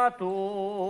وَأَطِيعُوا